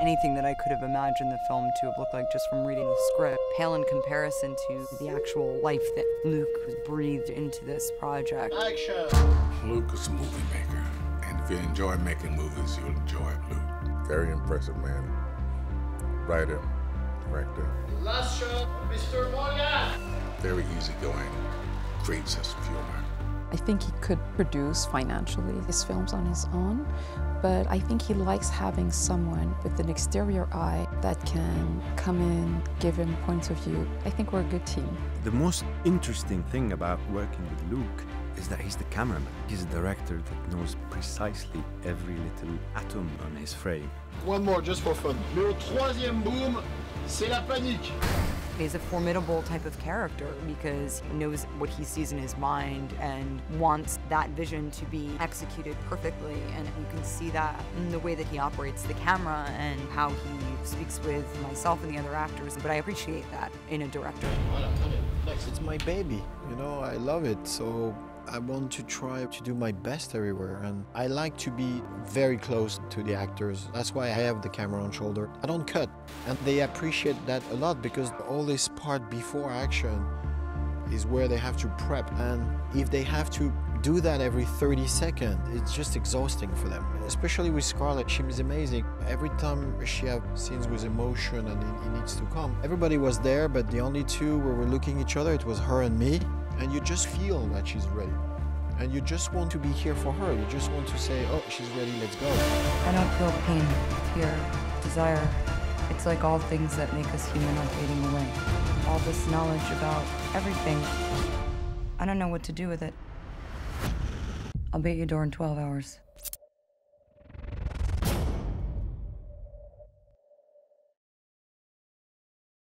anything that I could have imagined the film to have looked like just from reading the script, pale in comparison to the actual life that Luc has breathed into this project. Action! Luc is a movie maker, and if you enjoy making movies, you'll enjoy Luc. Very impressive man. Writer, director. Last shot, Mr. Morgan! Very easygoing, great sense of humor. I think he could produce financially his films on his own, but I think he likes having someone with an exterior eye that can come in, give him points of view. I think we're a good team. The most interesting thing about working with Luc is that he's the cameraman. He's a director that knows precisely every little atom on his frame. One more, just for fun. Mais au troisième boom, c'est la panique. He's a formidable type of character because he knows what he sees in his mind and wants that vision to be executed perfectly. And you can see that in the way that he operates the camera and how he speaks with myself and the other actors. But I appreciate that in a director. It's my baby, you know, I love it. So I want to try to do my best everywhere and I like to be very close to the actors. That's why I have the camera on shoulder. I don't cut and they appreciate that a lot because all this part before action is where they have to prep and if they have to do that every 30 seconds, it's just exhausting for them. Especially with Scarlett, she is amazing. Every time she have scenes with emotion and it, needs to come, everybody was there, but the only two where we're looking each other, it was her and me and you just feel that she's ready. And you just want to be here for her. You just want to say, oh, she's ready, let's go. I don't feel pain, fear, desire. It's like all things that make us human are fading away. All this knowledge about everything. I don't know what to do with it. I'll be at your door in 12 hours.